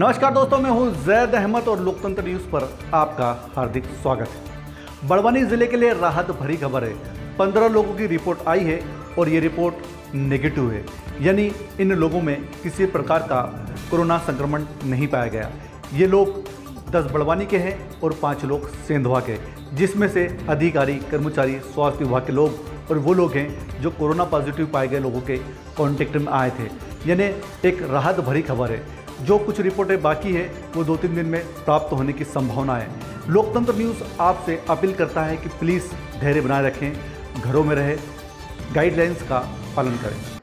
नमस्कार दोस्तों, मैं हूँ जैद अहमद और लोकतंत्र न्यूज़ पर आपका हार्दिक स्वागत है। बड़वानी ज़िले के लिए राहत भरी खबर है। पंद्रह लोगों की रिपोर्ट आई है और ये रिपोर्ट नेगेटिव है। यानी इन लोगों में किसी प्रकार का कोरोना संक्रमण नहीं पाया गया। ये लोग दस बड़वानी के हैं और पाँच लोग सेंधवा के जिसमें से अधिकारी, कर्मचारी, स्वास्थ्य विभाग के लोग और वो लोग हैं जो कोरोना पॉजिटिव पाए गए लोगों के कांटेक्ट में आए थे। यानी एक राहत भरी खबर है। जो कुछ रिपोर्टें बाकी है, वो दो तीन दिन में प्राप्त होने की संभावना है। लोकतंत्र न्यूज़ आपसे अपील करता है कि प्लीज़ धैर्य बनाए रखें, घरों में रहें, गाइडलाइंस का पालन करें।